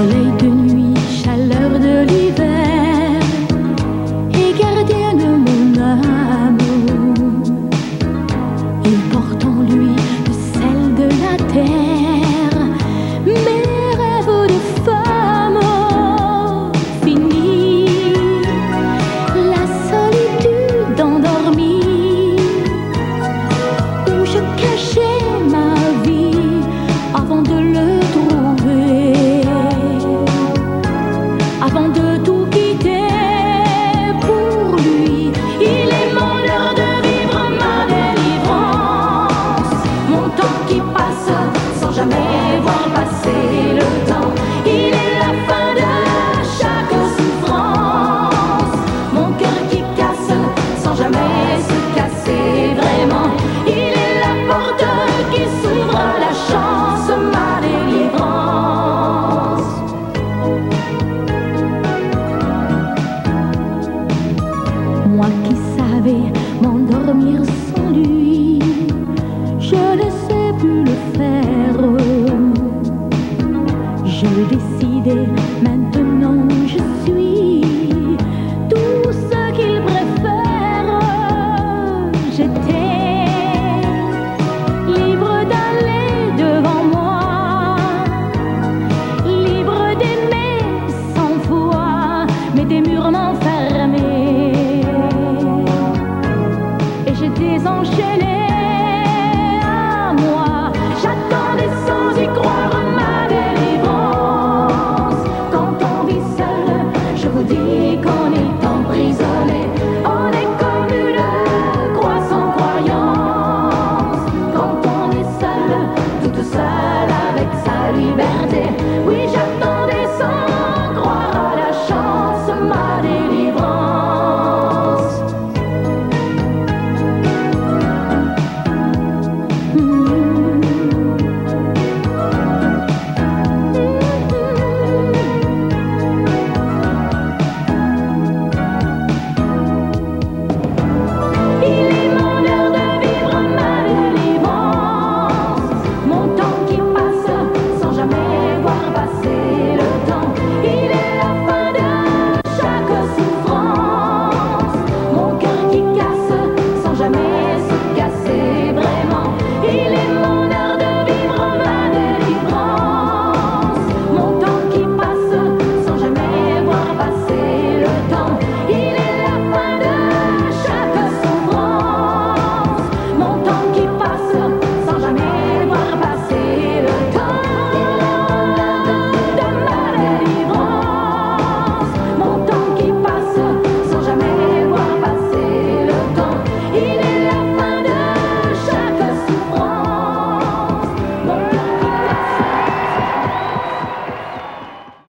falling Moi qui savais m'endormir sans lui, je ne sais plus le faire. J'ai décidé, maintenant je suis. des murs m'enfermer. Et j'étais enchaînée à moi. J'attendais sans y croire ma délivrance. Quand on vit seul, je vous dis qu'on est emprisonné. On est comme une croix sans croyance. Quand on est seul, toute seule avec sa liberté.